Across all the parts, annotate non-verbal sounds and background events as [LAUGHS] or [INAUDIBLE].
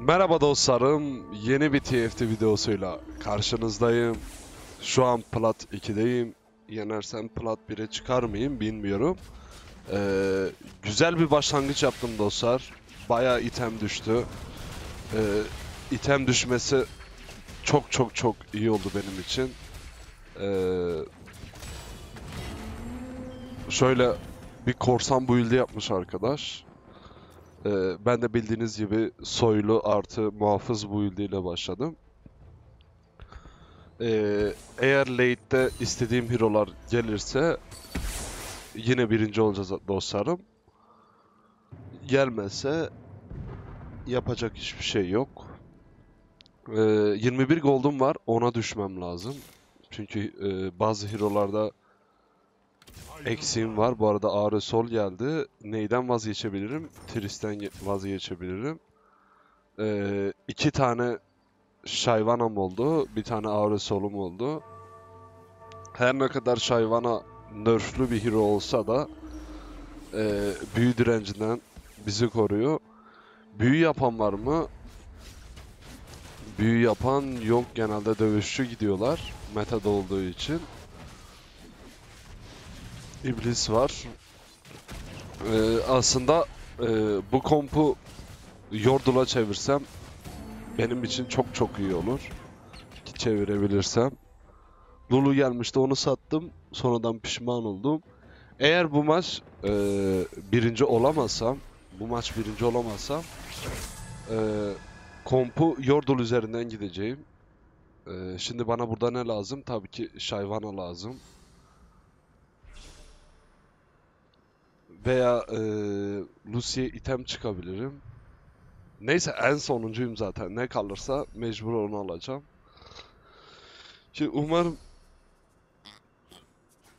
Merhaba dostlarım, yeni bir TFT videosuyla karşınızdayım. Şu an Plat 2'deyim. Yenersem Plat 1'e çıkar mıyım bilmiyorum. Ee, güzel bir başlangıç yaptım dostlar. Bayağı item düştü. Ee, item düşmesi çok çok çok iyi oldu benim için. Ee, şöyle bir korsan build'i yapmış arkadaş. Ee, ben de bildiğiniz gibi soylu artı muhafız build ile başladım. Ee, eğer late'de istediğim hero'lar gelirse yine birinci olacağız dostlarım. Gelmezse yapacak hiçbir şey yok. Ee, 21 gold'um var. Ona düşmem lazım. Çünkü e, bazı hero'larda eksiğim var. Bu arada Ağrı Sol geldi. Neyden vazgeçebilirim? Trist'ten ge- vazgeçebilirim. Ee, iki tane Shyvana'm oldu. Bir tane Ağrı Sol'um oldu. Her ne kadar Shyvana nerflü bir hero olsa da e, büyü direncinden bizi koruyor. Büyü yapan var mı? Büyü yapan yok. Genelde dövüşçü gidiyorlar. Meta'da olduğu için. İblis var. Ee, aslında e, bu kompu Yordle'a çevirsem benim için çok çok iyi olur. Ki çevirebilirsem. Lulu gelmişti onu sattım. Sonradan pişman oldum. Eğer bu maç e, birinci olamazsam, bu maç birinci olamazsam e, kompu Yordle üzerinden gideceğim. E, şimdi bana burada ne lazım? Tabii ki Shyvana lazım. Veya e, Lucy'ye item çıkabilirim. Neyse en sonuncuyum zaten. Ne kalırsa mecbur onu alacağım. Şimdi umarım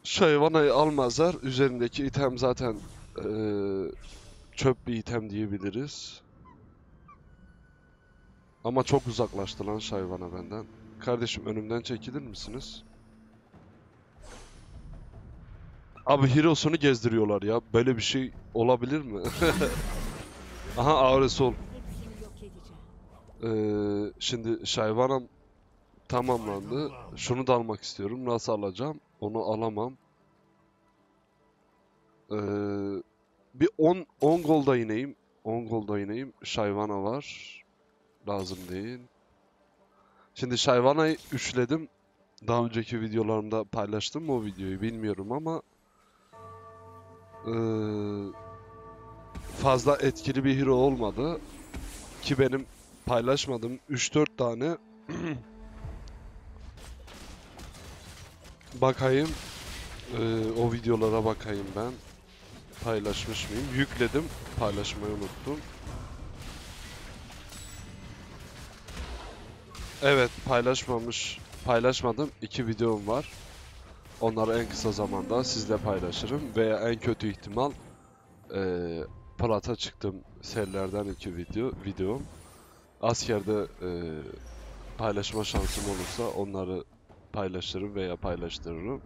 Shyvana'yı almazlar. Üzerindeki item zaten e, çöp bir item diyebiliriz. Ama çok uzaklaştı lan Shyvana benden. Kardeşim önümden çekilir misiniz? Abi Heroes'unu gezdiriyorlar ya. Böyle bir şey olabilir mi? [LAUGHS] Aha Aure Sol. Ee, şimdi Shyvana'm tamamlandı. Şunu da almak istiyorum. Nasıl alacağım? Onu alamam. Ee, bir 10 10 golda ineyim. 10 golda ineyim. Shyvana var. Lazım değil. Şimdi Shyvana'yı üçledim. Daha önceki videolarımda paylaştım mı o videoyu bilmiyorum ama ee, fazla etkili bir hero olmadı. Ki benim paylaşmadığım 3-4 tane [CLEARS THROAT] bakayım. Ee, o videolara bakayım ben. Paylaşmış mıyım? Yükledim. Paylaşmayı unuttum. Evet paylaşmamış paylaşmadım iki videom var onları en kısa zamanda sizle paylaşırım veya en kötü ihtimal ee, Plata çıktım serilerden iki video videom askerde e, paylaşma şansım olursa onları paylaşırım veya paylaştırırım.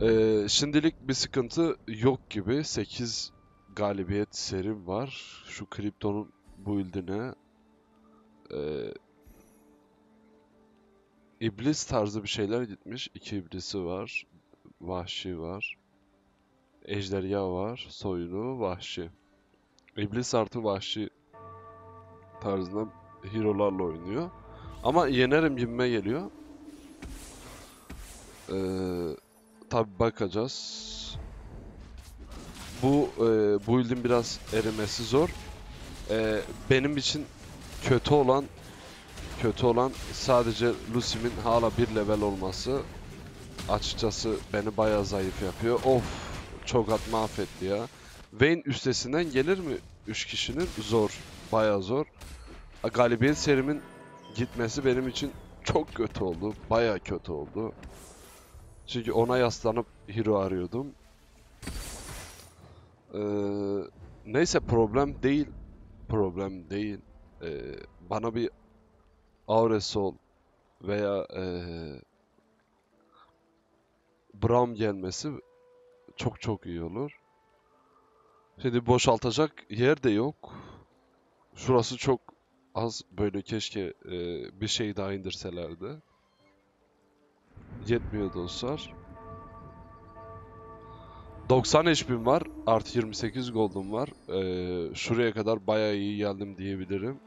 E, şimdilik bir sıkıntı yok gibi. 8 galibiyet serim var. Şu kriptonun build'ine e, iblis tarzı bir şeyler gitmiş. İki iblisi var. Vahşi var. Ejderha var. Soylu, vahşi. İblis artı vahşi tarzında hero'larla oynuyor. Ama yenerim gibime geliyor. Ee, tabi bakacağız. Bu e, build'in biraz erimesi zor. Ee, benim için kötü olan kötü olan sadece Lucy'min hala bir level olması. Açıkçası beni bayağı zayıf yapıyor. Of çok at mahvetti ya. Vayne üstesinden gelir mi 3 kişinin? Zor. Bayağı zor. Galibiyet serimin gitmesi benim için çok kötü oldu. Bayağı kötü oldu. Çünkü ona yaslanıp hero arıyordum. Ee, neyse problem değil. Problem değil. Ee, bana bir Auresol veya ee, Bram gelmesi çok çok iyi olur. Şimdi boşaltacak yer de yok. Şurası çok az böyle keşke e, bir şey daha indirselerdi. Yetmiyor dostlar. 90 HP'm var. Artı 28 gold'um var. Ee, şuraya kadar bayağı iyi geldim diyebilirim.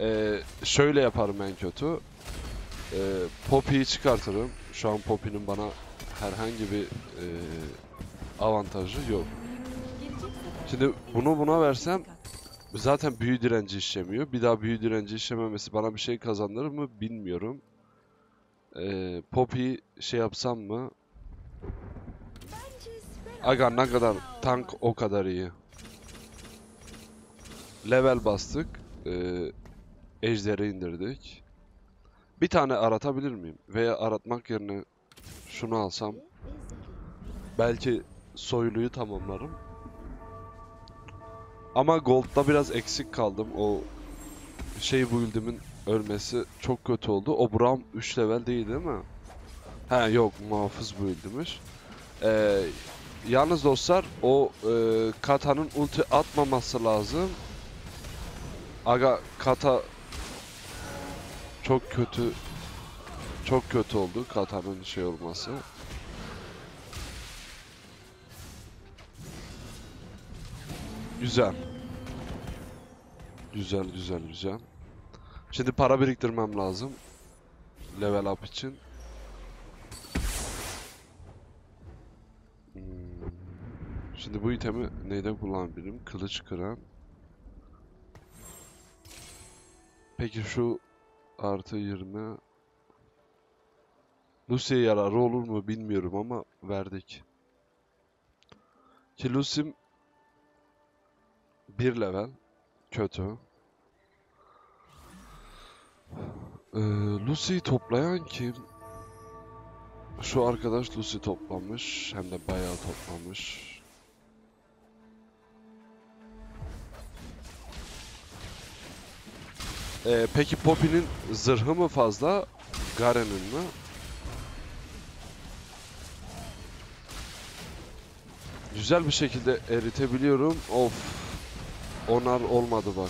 Ee, şöyle yaparım en kötü. Ee, Poppy'yi çıkartırım. Şu an Poppy'nin bana herhangi bir e, avantajı yok. Şimdi bunu buna versem zaten büyü direnci işlemiyor. Bir daha büyü direnci işlememesi bana bir şey kazandırır mı bilmiyorum. Ee, Poppy şey yapsam mı? Aga ne kadar tank o kadar iyi. Level bastık. Ee, ejderi indirdik. Bir tane aratabilir miyim? Veya aratmak yerine şunu alsam belki soyluyu tamamlarım. Ama Gold'da biraz eksik kaldım. O şey build'imin ölmesi çok kötü oldu. O Braum 3 level değil değil mi? He yok muhafız build'miş. Ee, yalnız dostlar o e, Kata'nın ulti atmaması lazım. Aga Kata çok kötü çok kötü oldu Kata'nın şey olması. Güzel. Güzel güzel güzel. Şimdi para biriktirmem lazım. Level up için. Hmm. Şimdi bu itemi neyden kullanabilirim? Kılıç kıran. Peki şu artı 20 Lucy'ye yararı olur mu bilmiyorum ama verdik. Ki Lucy'm bir level. Kötü. Ee, Lucy'yi toplayan kim? Şu arkadaş Lucy toplamış. Hem de bayağı toplamış. Ee, peki Poppy'nin zırhı mı fazla? Garen'in mi? Güzel bir şekilde eritebiliyorum. Of. Onar olmadı bak.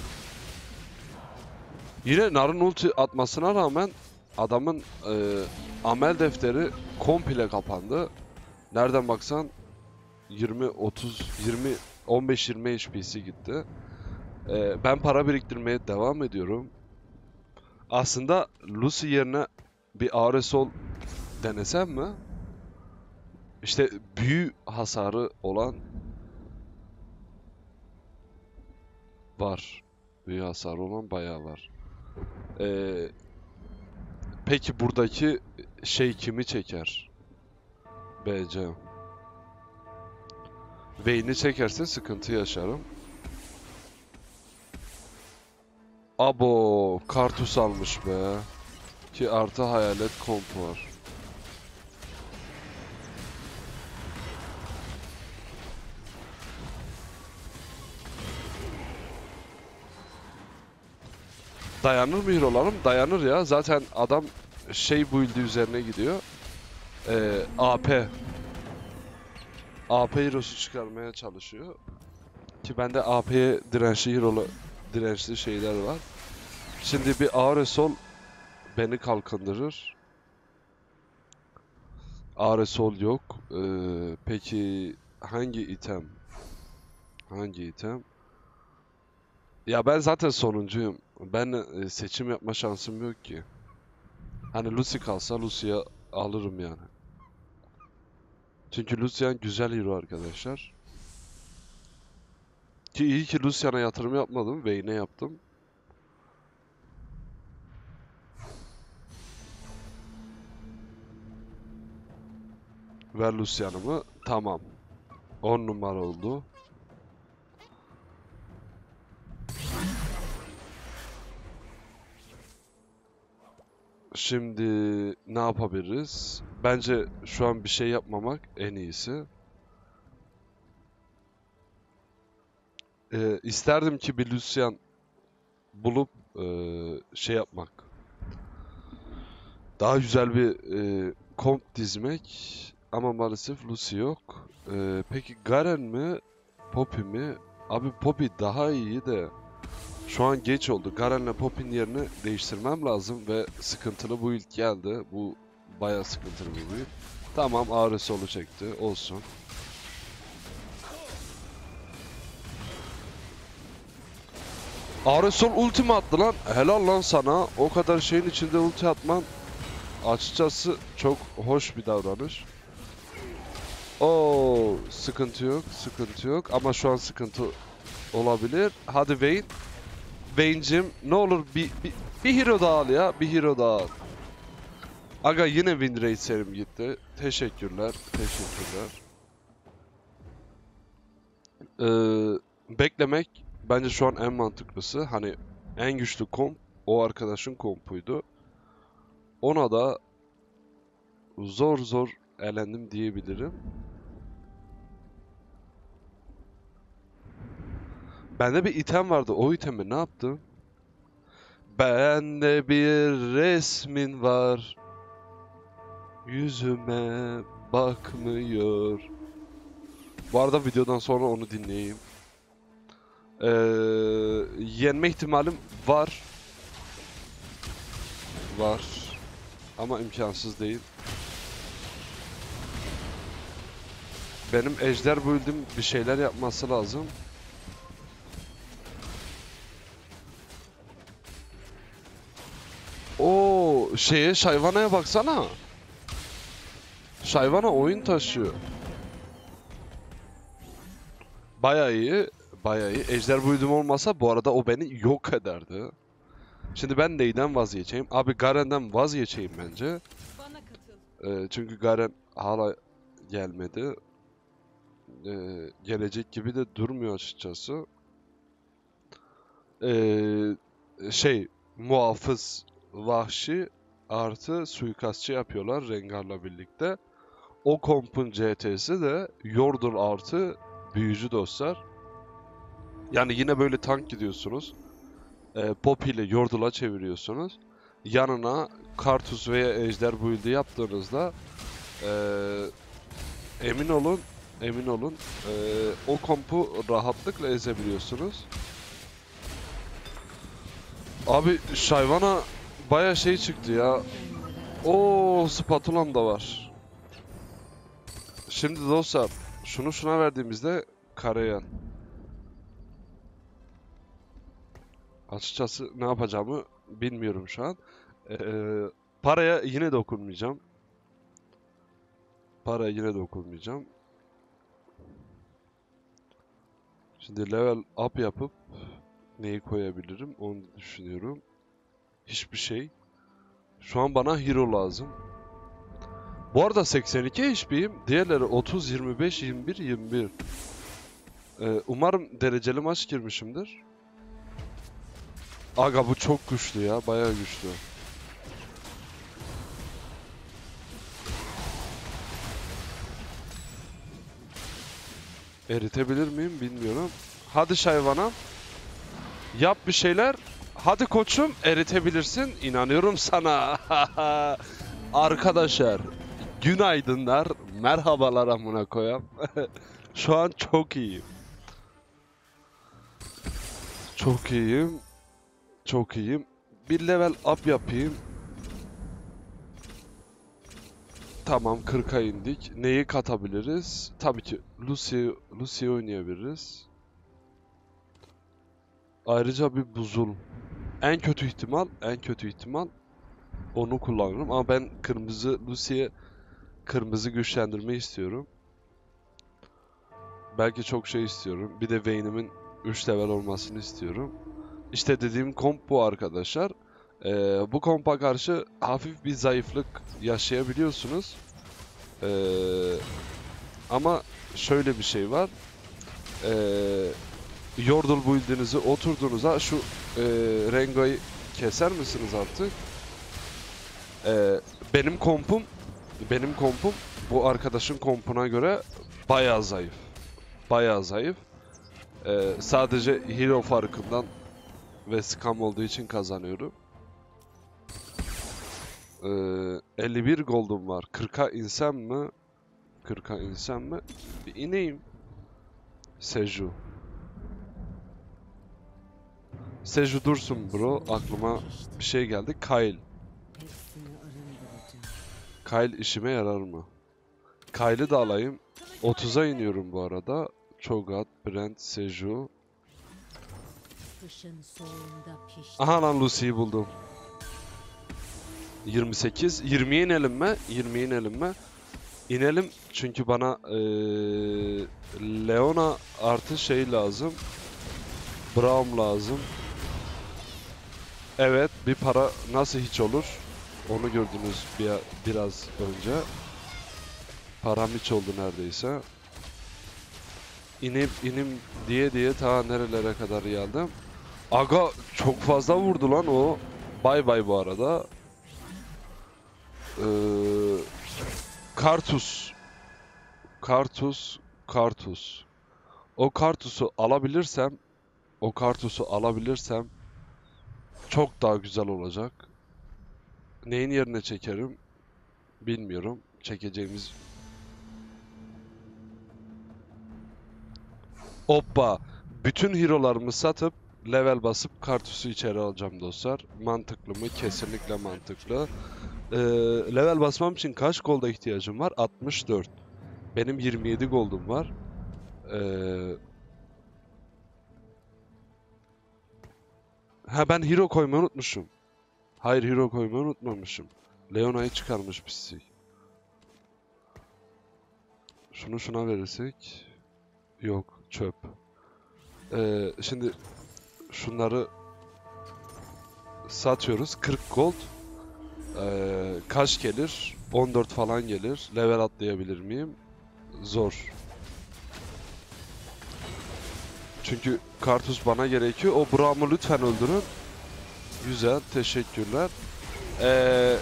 Yine Nar'ın ulti atmasına rağmen adamın e, amel defteri komple kapandı. Nereden baksan 20 30 20 15 20 HP'si gitti. E, ben para biriktirmeye devam ediyorum. Aslında Lucy yerine bir Aresol denesem mi? İşte büyü hasarı olan var. Büyü hasarı olan bayağı var. Ee, peki buradaki şey kimi çeker? BC. Vayne'i çekerse sıkıntı yaşarım. Abo kartus almış be. Ki artı hayalet komp var. Dayanır mı hero'larım? Dayanır ya. Zaten adam şey build'i üzerine gidiyor. Ee, AP. AP hero'su çıkarmaya çalışıyor. Ki bende AP'ye dirençli hero'lu dirençli şeyler var. Şimdi bir Aresol beni kalkındırır. Aresol yok. Ee, peki hangi item? Hangi item? Ya ben zaten sonuncuyum. Ben e, seçim yapma şansım yok ki. Hani Lucy kalsa Lucy'ye alırım yani. Çünkü Lucian güzel hero arkadaşlar. Ki iyi ki Lucian'a yatırım yapmadım. Vayne'e yaptım. Ver Lucian'ımı. Tamam. 10 numara oldu. Şimdi ne yapabiliriz? Bence şu an bir şey yapmamak en iyisi. Ee, isterdim ki bir Lucian bulup e, şey yapmak. Daha güzel bir e, komp dizmek ama maalesef Lucy yok. E, peki Garen mi? Poppy mi? Abi Poppy daha iyi de Şu an geç oldu. Garen'le Pop'in yerini değiştirmem lazım ve sıkıntılı bu ilk geldi. Bu bayağı sıkıntılı bir build. Tamam ağrı solu çekti. Olsun. Ağrı sol ultimi attı lan. Helal lan sana. O kadar şeyin içinde ulti atman açıkçası çok hoş bir davranış. Oo, sıkıntı yok, sıkıntı yok ama şu an sıkıntı olabilir. Hadi Vayne. Vayne'cim ne olur bir, bir, bir hero daha al ya, bir hero daha al. Aga yine win rate serim gitti. Teşekkürler, teşekkürler. Ee, beklemek bence şu an en mantıklısı. Hani en güçlü komp o arkadaşın kompuydu. Ona da zor zor elendim diyebilirim. Bende bir item vardı. O itemi ne yaptım? Bende bir resmin var. Yüzüme bakmıyor. Bu arada videodan sonra onu dinleyeyim. Ee, yenme ihtimalim var. Var. Ama imkansız değil. Benim ejder build'im bir şeyler yapması lazım. Oo, şeye Şayvana'ya baksana. Şayvana oyun taşıyor. Bayağı iyi. Bayağı iyi. Ejder build'im olmasa bu arada o beni yok ederdi. Şimdi ben neyden vazgeçeyim? Abi Garen'den vazgeçeyim bence. Bana katıl. Ee, çünkü Garen hala gelmedi. Ee, gelecek gibi de durmuyor açıkçası. Ee, şey, muhafız vahşi artı suikastçı yapıyorlar Rengar'la birlikte. O kompun CT'si de Yordle artı büyücü dostlar. Yani yine böyle tank gidiyorsunuz. Ee, Poppy ile Yordle'a çeviriyorsunuz. Yanına Kartus veya Ejder build'i yaptığınızda eee, emin olun emin olun eee, o kompu rahatlıkla ezebiliyorsunuz. Abi Shyvana baya şey çıktı ya. O spatulam da var. Şimdi dostlar şunu şuna verdiğimizde Karayan. Açıkçası ne yapacağımı bilmiyorum şu an. Ee, paraya yine dokunmayacağım. Paraya yine dokunmayacağım. Şimdi level up yapıp neyi koyabilirim onu düşünüyorum. Hiçbir şey. Şu an bana hero lazım. Bu arada 82 HP'yim. Diğerleri 30, 25, 21, 21. Ee, umarım dereceli maç girmişimdir. Aga bu çok güçlü ya. Bayağı güçlü. Eritebilir miyim bilmiyorum. Hadi Şayvana. Yap bir şeyler. Hadi koçum eritebilirsin. İnanıyorum sana. [LAUGHS] Arkadaşlar. Günaydınlar. Merhabalar amına koyam. [LAUGHS] Şu an çok iyiyim. Çok iyiyim. Çok iyiyim. Bir level up yapayım. Tamam 40'a indik. Neyi katabiliriz? Tabii ki Lucy, Lucy oynayabiliriz. Ayrıca bir buzul. En kötü ihtimal, en kötü ihtimal onu kullanırım. Ama ben kırmızı Lucy'ye kırmızı güçlendirme istiyorum. Belki çok şey istiyorum. Bir de Vayne'imin 3 level olmasını istiyorum. İşte dediğim komp bu arkadaşlar. Ee, bu kompa karşı hafif bir zayıflık yaşayabiliyorsunuz. Ee, ama şöyle bir şey var. Ee, Yordle build'inizi oturduğunuzda şu e, Rengo'yu keser misiniz artık? Ee, benim kompum benim kompum bu arkadaşın kompuna göre bayağı zayıf. Bayağı zayıf. Ee, sadece hero farkından ve scam olduğu için kazanıyorum. Ee, 51 gold'um var. 40'a insem mi? 40'a insem mi? Bir ineyim. Seju. Seju dursun bro. Aklıma bir şey geldi. Kyle. Kyle işime yarar mı? Kyle'ı da alayım. 30'a iniyorum bu arada. Cho'Gath, Brent, Seju. Aha lan Lucy'yi buldum. 28. 20'ye inelim mi? 20'ye inelim mi? İnelim çünkü bana eee, Leona artı şey lazım. Braum lazım. Evet bir para nasıl hiç olur? Onu gördünüz bir, biraz önce. Param hiç oldu neredeyse. İnip inim diye diye ta nerelere kadar geldim. Aga çok fazla vurdu lan o. Bay bay bu arada. Ee, Kartus. Kartus. Kartus. O Kartus'u alabilirsem o Kartus'u alabilirsem çok daha güzel olacak. Neyin yerine çekerim bilmiyorum. Çekeceğimiz Hoppa. Bütün hero'larımı satıp level basıp kartusu içeri alacağım dostlar. Mantıklı mı? Kesinlikle mantıklı. Ee, level basmam için kaç golda ihtiyacım var? 64. Benim 27 goldum var. Ee, ha ben hero koymayı unutmuşum. Hayır hero koymayı unutmamışım. Leona'yı çıkarmış pislik. Şunu şuna verirsek. Yok çöp. Ee, şimdi şunları satıyoruz. 40 gold. Ee, kaç gelir? 14 falan gelir. Level atlayabilir miyim? Zor. Çünkü kartus bana gerekiyor. O Braum'u lütfen öldürün. Güzel. Teşekkürler. Ee,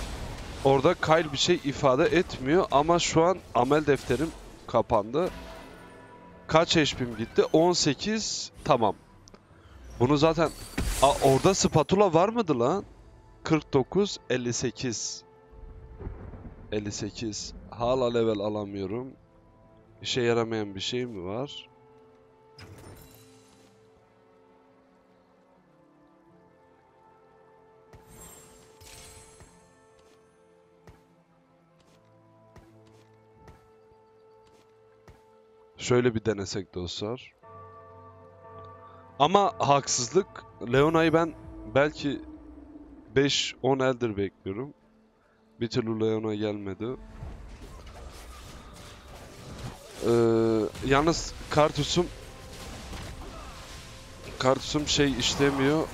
orada Kyle bir şey ifade etmiyor ama şu an amel defterim kapandı. Kaç HP'm gitti? 18. Tamam. Bunu zaten... Aa, orada spatula var mıydı lan? 49, 58. 58. Hala level alamıyorum. İşe yaramayan bir şey mi var? Şöyle bir denesek dostlar. Ama haksızlık. Leona'yı ben belki 5-10 eldir bekliyorum. Bir türlü Leona gelmedi. Ee, yalnız kartusum kartusum şey işlemiyor.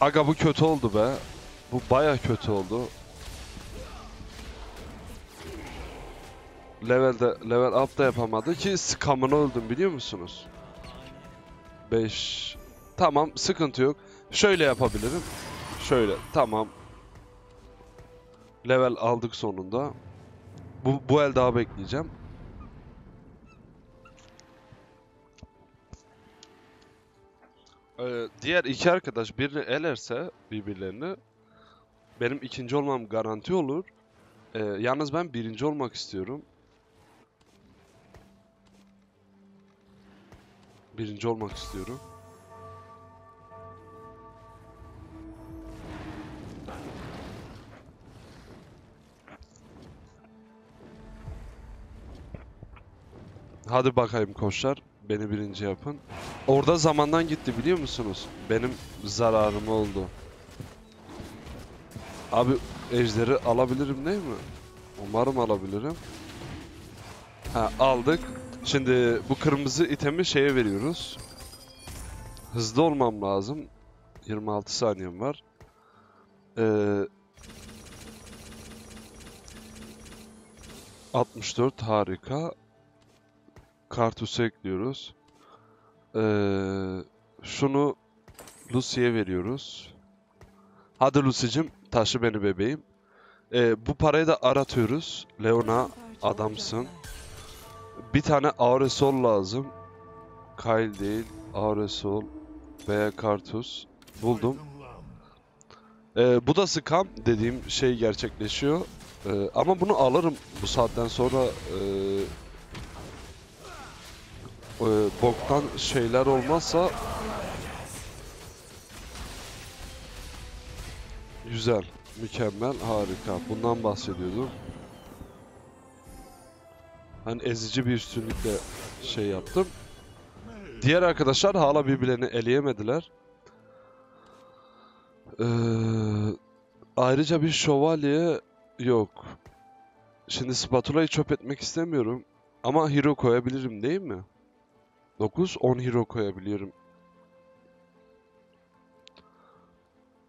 Aga bu kötü oldu be. Bu baya kötü oldu. Level'de level up da yapamadı ki scam'ını öldüm biliyor musunuz? 5 Tamam sıkıntı yok. Şöyle yapabilirim. Şöyle tamam. Level aldık sonunda. Bu, bu el daha bekleyeceğim. Ee, diğer iki arkadaş birini elerse birbirlerini benim ikinci olmam garanti olur. Ee, yalnız ben birinci olmak istiyorum. Birinci olmak istiyorum. Hadi bakayım koçlar. Beni birinci yapın. Orada zamandan gitti biliyor musunuz? Benim zararım oldu. Abi ejderi alabilirim değil mi? Umarım alabilirim. Ha aldık. Şimdi bu kırmızı itemi şeye veriyoruz. Hızlı olmam lazım. 26 saniyem var. Ee, 64 harika. Kartusu ekliyoruz. Ee, şunu Lucy'ye veriyoruz. Hadi Lucy'cim taşı beni bebeğim. Ee, bu parayı da aratıyoruz. Leona adamsın. Bir tane Auresol lazım. Kyle değil. Auresol veya Kartus. Buldum. Ee, bu da scam dediğim şey gerçekleşiyor. Ee, ama bunu alırım bu saatten sonra. ee, e, boktan şeyler olmazsa güzel, mükemmel, harika. Bundan bahsediyordum. Hani ezici bir üstünlükle şey yaptım. Diğer arkadaşlar hala birbirlerini eleyemediler. Ee, ayrıca bir şövalye yok. Şimdi spatula'yı çöp etmek istemiyorum. Ama hero koyabilirim değil mi? 9, 10 hero koyabiliyorum.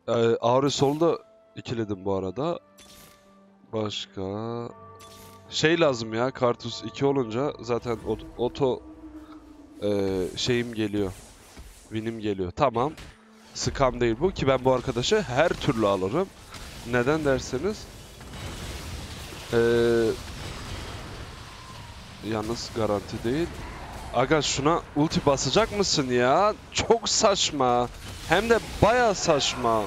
Ee, Auresol'u da ikiledim bu arada. Başka... Şey lazım ya, Kartus 2 olunca zaten ot- oto e, şeyim geliyor. Winim geliyor. Tamam. Scam değil bu ki ben bu arkadaşı her türlü alırım. Neden derseniz ee, yalnız garanti değil. Aga şuna ulti basacak mısın ya? Çok saçma. Hem de baya saçma.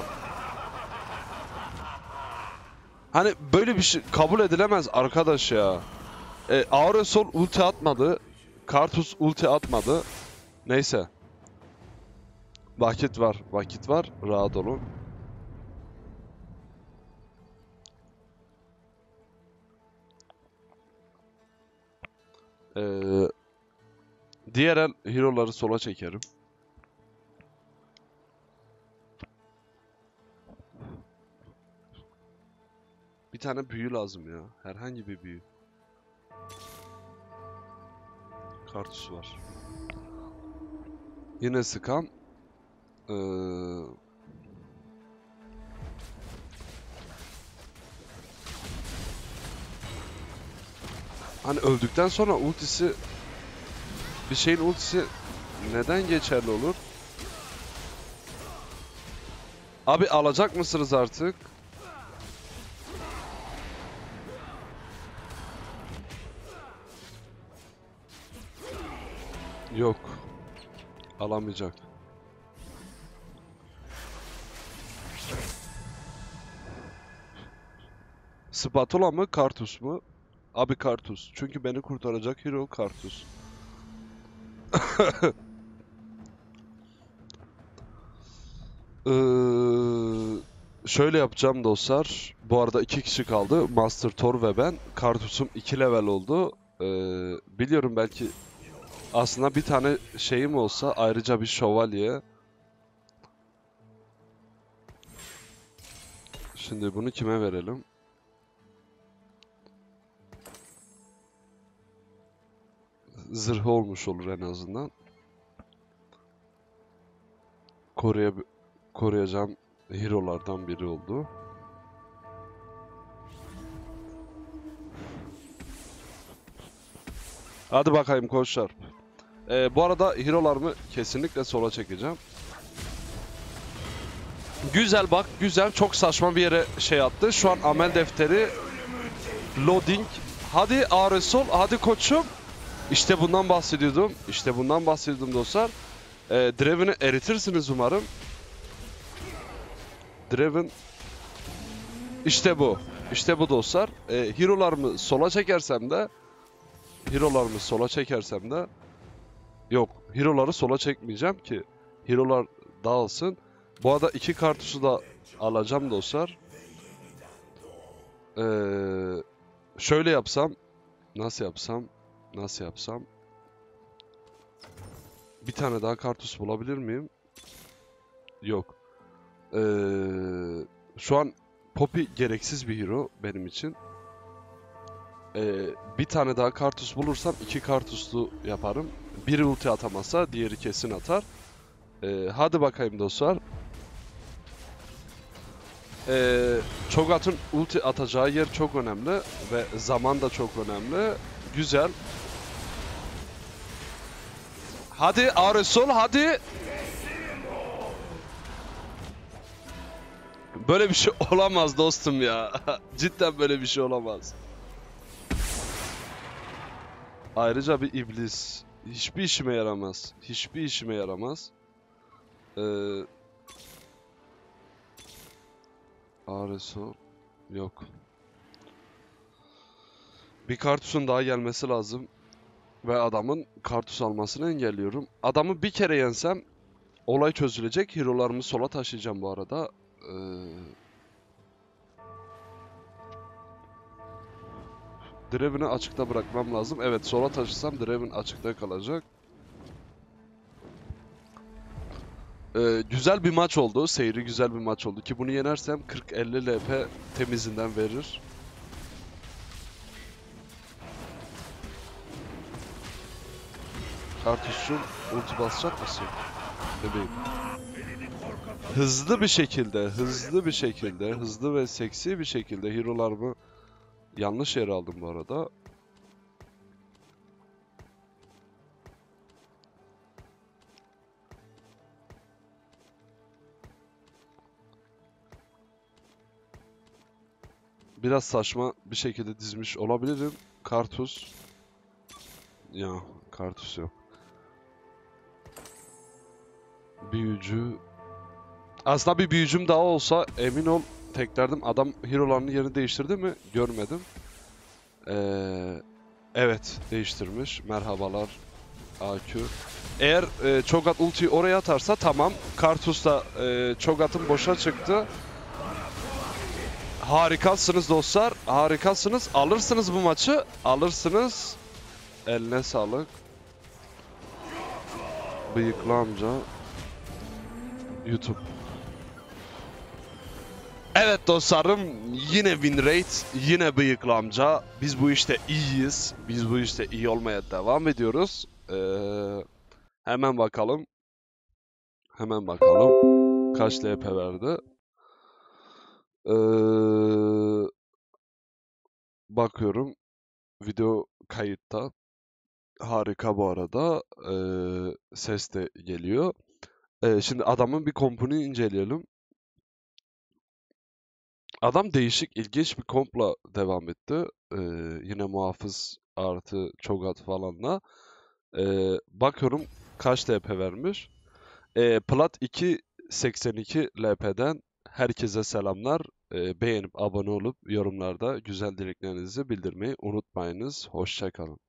Hani böyle bir şey kabul edilemez arkadaş ya. E, Auresol ulti atmadı. Kartus ulti atmadı. Neyse. Vakit var, vakit var. Rahat olun. Ee, diğer el hero'ları sola çekerim. Bir tane büyü lazım ya. Herhangi bir büyü. Kartus var. Yine sıkan. Ee, hani öldükten sonra ultisi bir şeyin ultisi neden geçerli olur? Abi alacak mısınız artık? Yok. Alamayacak. Spatula mı, Kartus mu? Abi Kartus. Çünkü beni kurtaracak hero Kartus. [LAUGHS] Ee, şöyle yapacağım dostlar. Bu arada iki kişi kaldı. Master Thor ve ben. Kartus'um 2 level oldu. Ee, biliyorum belki aslında bir tane şeyim olsa ayrıca bir şövalye. Şimdi bunu kime verelim? Zırhı olmuş olur en azından. Koruya koruyacağım hero'lardan biri oldu. Hadi bakayım koçlar. Ee, bu arada hero'larımı kesinlikle sola çekeceğim. Güzel bak güzel çok saçma bir yere şey attı. Şu an amel defteri loading. Hadi Aresol hadi koçum. İşte bundan bahsediyordum. İşte bundan bahsediyordum dostlar. Ee, Draven'ı eritirsiniz umarım. Draven işte bu. İşte bu dostlar. Ee, hero'larımı sola çekersem de Hero'larımı sola çekersem de yok. Hero'ları sola çekmeyeceğim ki Hero'lar dağılsın. Bu arada iki kartuşu da alacağım dostlar. Ee, şöyle yapsam nasıl yapsam nasıl yapsam bir tane daha kartuş bulabilir miyim? Yok. Ee, şu an Poppy gereksiz bir hero benim için. Ee, bir tane daha kartus bulursam iki kartuslu yaparım. Biri ulti atamazsa diğeri kesin atar. Ee, hadi bakayım dostlar. Ee, Cho'Gath'ın ulti atacağı yer çok önemli ve zaman da çok önemli. Güzel. Hadi Aresol hadi. Böyle bir şey [LAUGHS] olamaz dostum ya. Cidden böyle bir şey olamaz. Ayrıca bir iblis. Hiçbir işime yaramaz. Hiçbir işime yaramaz. Ee, Areso yok. Bir kartusun daha gelmesi lazım. Ve adamın kartus almasını engelliyorum. Adamı bir kere yensem olay çözülecek. Hero'larımı sola taşıyacağım bu arada. Ee, Draven'ı açıkta bırakmam lazım. Evet sola taşısam Draven açıkta kalacak. Ee, güzel bir maç oldu. Seyri güzel bir maç oldu ki bunu yenersem 40-50 LP temizinden verir. Kartuşçum ulti basacak mısın? Bebeğim. Hızlı bir şekilde, hızlı bir şekilde, hızlı ve seksi bir şekilde hero'larımı yanlış yere aldım bu arada. Biraz saçma bir şekilde dizmiş olabilirim. Kartus. Ya, Kartus yok. Büyücü. Aslında bir büyücüm daha olsa emin ol teklerdim. Adam hero'larının yerini değiştirdi mi? Görmedim. Ee, evet değiştirmiş. Merhabalar AQ. Eğer e, Cho'Gath ultiyi oraya atarsa tamam. Kartus da e, Cho'Gath'ın boşa çıktı. Harikasınız dostlar. Harikasınız. Alırsınız bu maçı. Alırsınız. Eline sağlık. Bıyıklı amca. YouTube. Evet dostlarım yine win rate, yine bıyıklı amca. Biz bu işte iyiyiz. Biz bu işte iyi olmaya devam ediyoruz. Ee, hemen bakalım. Hemen bakalım. Kaç LP verdi? Ee, bakıyorum. Video kayıtta. Harika bu arada. Ee, ses de geliyor. Ee, şimdi adamın bir kompunu inceleyelim. Adam değişik, ilginç bir kompla devam etti. Ee, yine muhafız artı çogat falanla. Ee, bakıyorum kaç LP vermiş. Ee, Plat 2 82 LP'den herkese selamlar. Ee, beğenip abone olup yorumlarda güzel dileklerinizi bildirmeyi unutmayınız. Hoşçakalın.